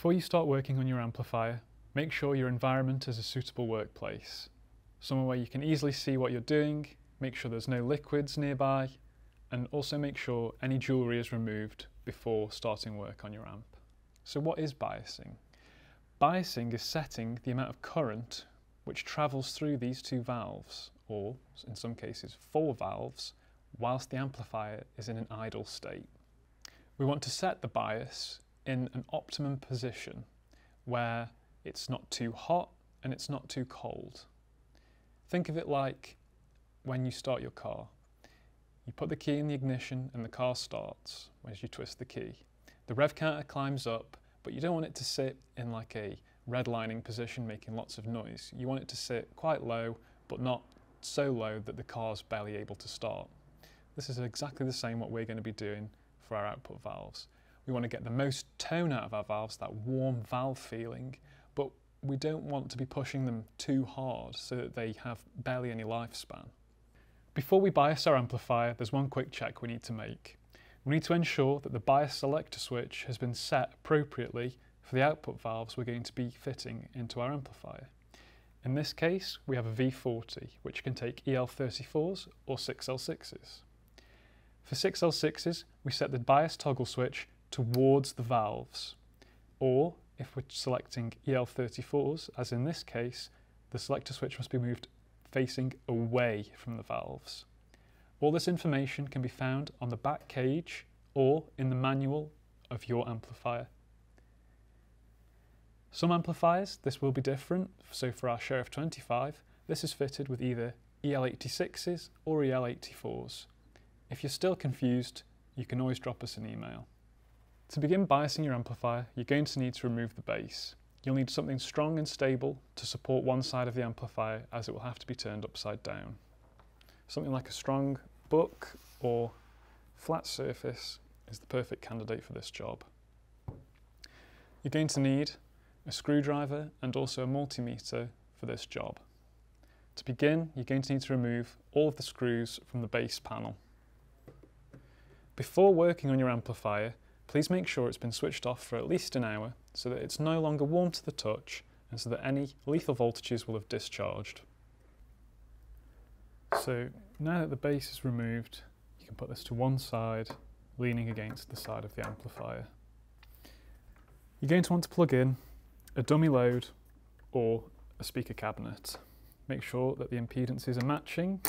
Before you start working on your amplifier, make sure your environment is a suitable workplace. Somewhere where you can easily see what you're doing, make sure there's no liquids nearby, and also make sure any jewellery is removed before starting work on your amp. So what is biasing? Biasing is setting the amount of current which travels through these two valves, or in some cases four valves, whilst the amplifier is in an idle state. We want to set the bias in an optimum position where it's not too hot and it's not too cold. Think of it like when you start your car. You put the key in the ignition and the car starts as you twist the key. The rev counter climbs up, but you don't want it to sit in like a redlining position making lots of noise. You want it to sit quite low, but not so low that the car's barely able to start. This is exactly the same what we're going to be doing for our output valves. We want to get the most tone out of our valves, that warm valve feeling, but we don't want to be pushing them too hard so that they have barely any lifespan. Before we bias our amplifier, there's one quick check we need to make. We need to ensure that the bias selector switch has been set appropriately for the output valves we're going to be fitting into our amplifier. In this case, we have a V40, which can take EL34s or 6L6s. For 6L6s, we set the bias toggle switch towards the valves. Or, if we're selecting EL34s, as in this case, the selector switch must be moved facing away from the valves. All this information can be found on the back cage or in the manual of your amplifier. Some amplifiers, this will be different. So for our Sheriff 25, this is fitted with either EL86s or EL84s. If you're still confused, you can always drop us an email. To begin biasing your amplifier, you're going to need to remove the base. You'll need something strong and stable to support one side of the amplifier as it will have to be turned upside down. Something like a strong book or flat surface is the perfect candidate for this job. You're going to need a screwdriver and also a multimeter for this job. To begin, you're going to need to remove all of the screws from the base panel. Before working on your amplifier, Please make sure it's been switched off for at least an hour so that it's no longer warm to the touch and so that any lethal voltages will have discharged. So now that the base is removed, you can put this to one side, leaning against the side of the amplifier. You're going to want to plug in a dummy load or a speaker cabinet. Make sure that the impedances are matching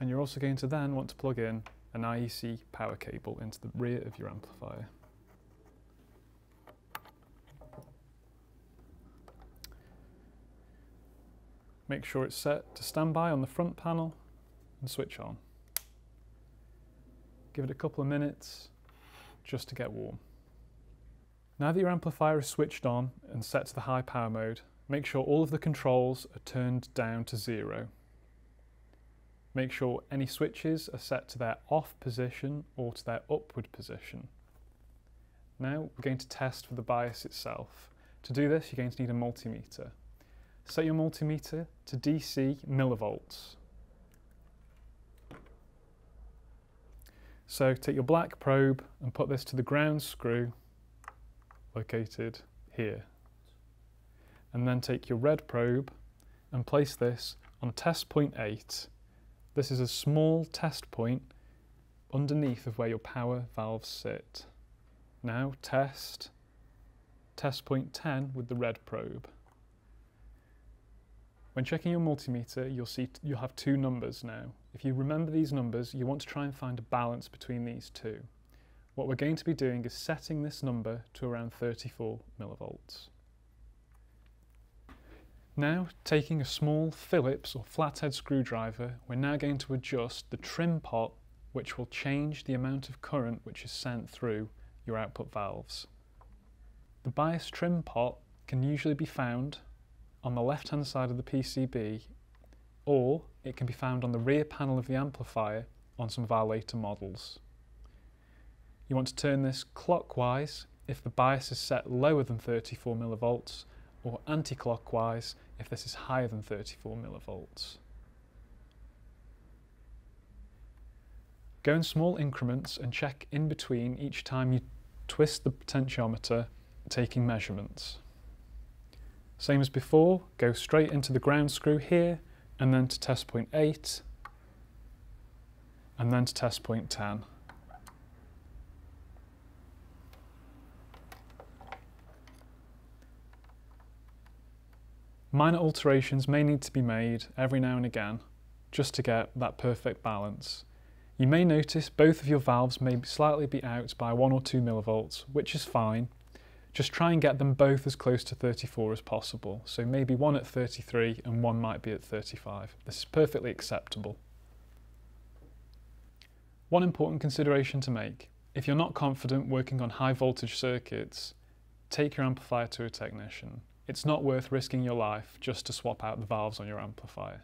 and you're also going to then want to plug in an IEC power cable into the rear of your amplifier. Make sure it's set to standby on the front panel and switch on. Give it a couple of minutes just to get warm. Now that your amplifier is switched on and set to the high power mode, make sure all of the controls are turned down to zero. Make sure any switches are set to their off position or to their upward position. Now we're going to test for the bias itself. To do this you're going to need a multimeter. Set your multimeter to DC millivolts. So take your black probe and put this to the ground screw located here. And then take your red probe and place this on test point 8 this is a small test point underneath of where your power valves sit. Now test test point 10 with the red probe. When checking your multimeter, you'll see you'll have two numbers now. If you remember these numbers, you want to try and find a balance between these two. What we're going to be doing is setting this number to around 34 millivolts. Now, taking a small Phillips or flathead screwdriver, we're now going to adjust the trim pot which will change the amount of current which is sent through your output valves. The bias trim pot can usually be found on the left hand side of the PCB or it can be found on the rear panel of the amplifier on some of our later models. You want to turn this clockwise if the bias is set lower than 34 millivolts or anti-clockwise if this is higher than 34 millivolts. Go in small increments and check in between each time you twist the potentiometer taking measurements. Same as before, go straight into the ground screw here and then to test point 8 and then to test point 10. Minor alterations may need to be made every now and again just to get that perfect balance. You may notice both of your valves may slightly be out by 1 or 2 millivolts, which is fine. Just try and get them both as close to 34 as possible. So maybe one at 33 and one might be at 35. This is perfectly acceptable. One important consideration to make. If you're not confident working on high voltage circuits, take your amplifier to a technician. It's not worth risking your life just to swap out the valves on your amplifier.